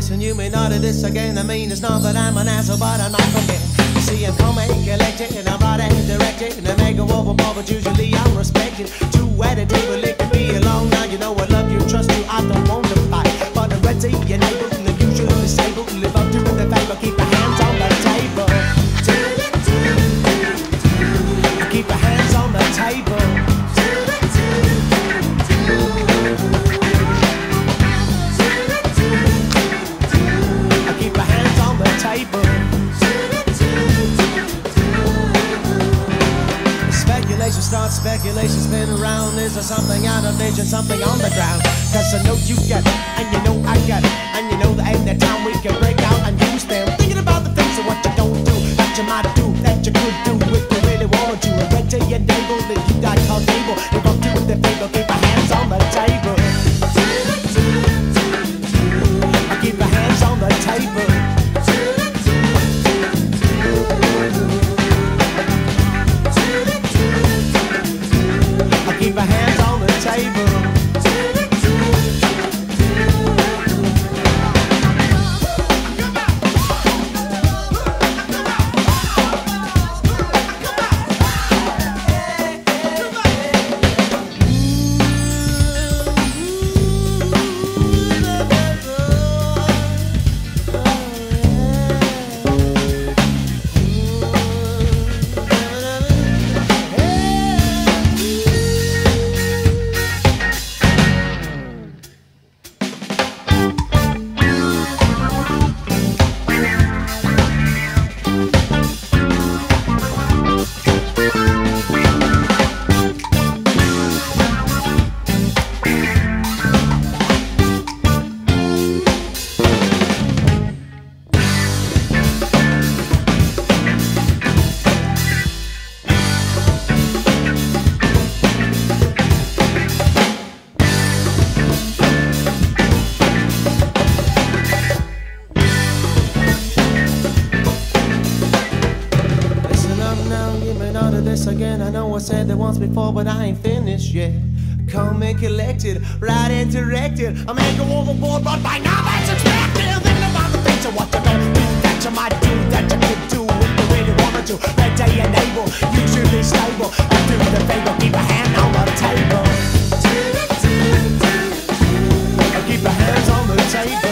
this and you may not of this again. I mean, it's not that I'm an asshole, but I'm not forgetting. See, I'm coming, collected, and I'm right and directed, and I make a overball, but usually I'm respected. Two at a table, it can be alone. Now you know I love you, trust you, I don't want Starts, speculation spin around. Is there something out of vision, something on the ground? Cause I know you get it, and you know I get it. And you know that ain't that time we can break out and use them. this again. I know I said that once before, but I ain't finished yet. Come and collected, right and directed. I may go overboard, but by now that's expected. Thinking about the future, what you're gonna do, that you might do, that you could do if you really wanted to. That day enable, usually stable. I do the favor, keep a hand on the table. Keep your hands on the table.